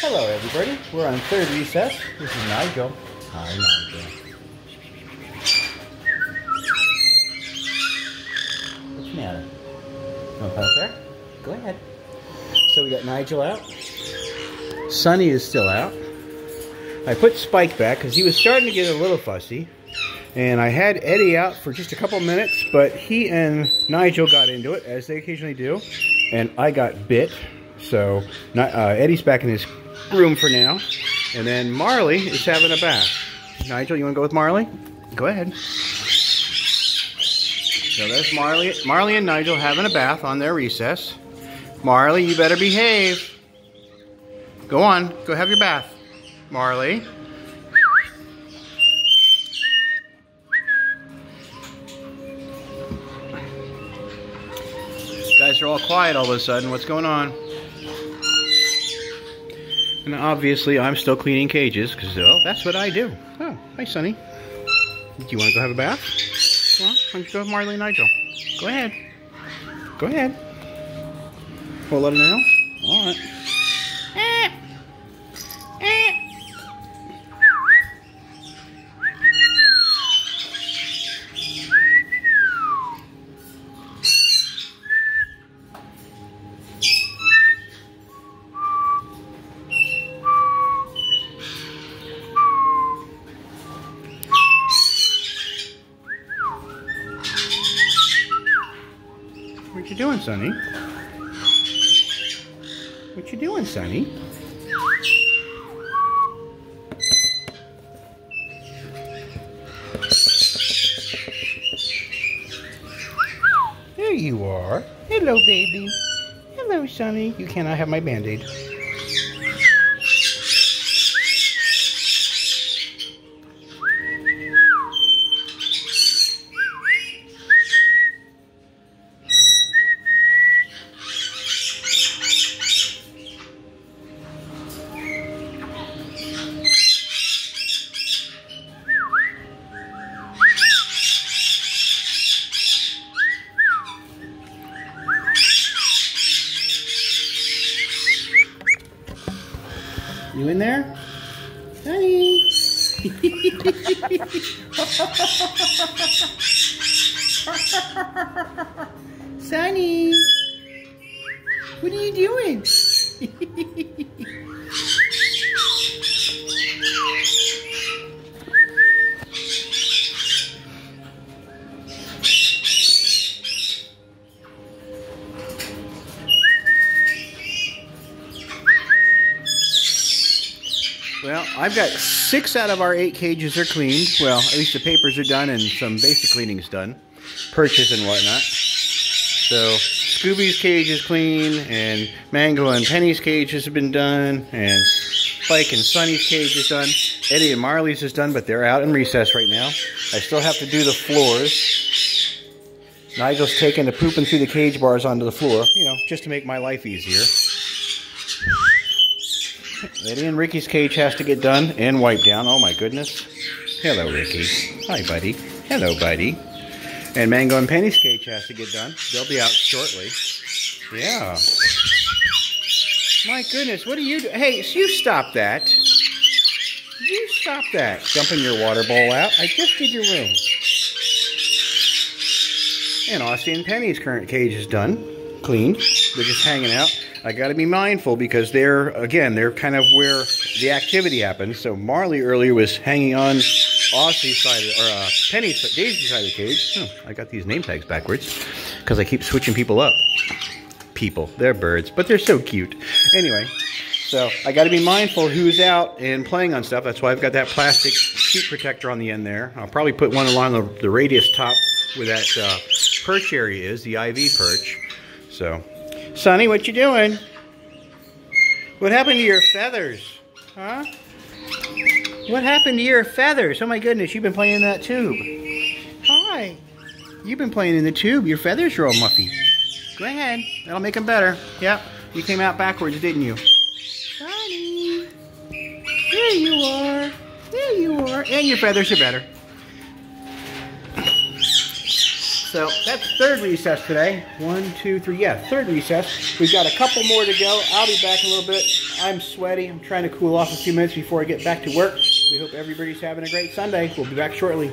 Hello, everybody. We're on third recess. This is Nigel. Hi, Nigel. What's the matter? Want to there? Go ahead. So we got Nigel out. Sunny is still out. I put Spike back because he was starting to get a little fussy. And I had Eddie out for just a couple minutes, but he and Nigel got into it, as they occasionally do. And I got bit. So uh, Eddie's back in his room for now. And then Marley is having a bath. Nigel, you want to go with Marley? Go ahead. So there's Marley, Marley and Nigel having a bath on their recess. Marley, you better behave. Go on, go have your bath. Marley. Guys are all quiet all of a sudden. What's going on? And obviously, I'm still cleaning cages because well, that's what I do. Oh, hi, Sunny. Do you want to go have a bath? Well, why don't you go with Marley and Nigel? Go ahead. Go ahead. Pull let her know. All right. What you doing, Sunny? What you doing, Sunny? There you are. Hello, baby. Hello, Sunny. You cannot have my Band-Aid. You in there? Honey. Sunny. What are you doing? Well, I've got six out of our eight cages are cleaned. Well, at least the papers are done and some basic cleaning is done. Purchase and whatnot. So, Scooby's cage is clean, and Mango and Penny's cage has been done, and Spike and Sunny's cage is done. Eddie and Marley's is done, but they're out in recess right now. I still have to do the floors. Nigel's taking the pooping through the cage bars onto the floor, you know, just to make my life easier. Eddie and Ricky's cage has to get done and wiped down. Oh my goodness. Hello, Ricky. Hi, buddy. Hello, buddy. And Mango and Penny's cage has to get done. They'll be out shortly. Yeah. My goodness, what are you doing? Hey, you stop that. You stop that. Dumping your water bowl out. I just did your room. And Aussie and Penny's current cage is done. Cleaned. They're just hanging out. I got to be mindful because they're, again, they're kind of where the activity happens. So Marley earlier was hanging on Aussie's side, of, or uh, Penny's, Daisy's side of the cage. Oh, I got these name tags backwards because I keep switching people up. People, they're birds, but they're so cute. Anyway, so I got to be mindful who's out and playing on stuff. That's why I've got that plastic sheet protector on the end there. I'll probably put one along the, the radius top where that uh, perch area is, the IV perch. So Sunny, what you doing? What happened to your feathers? Huh? What happened to your feathers? Oh my goodness, you've been playing in that tube. Hi. You've been playing in the tube. Your feathers are all muffy. Go ahead. That'll make them better. Yep. You came out backwards, didn't you? Sunny. There you are. There you are. And your feathers are better. So that's third recess today. One, two, three. Yeah, third recess. We've got a couple more to go. I'll be back in a little bit. I'm sweaty. I'm trying to cool off a few minutes before I get back to work. We hope everybody's having a great Sunday. We'll be back shortly.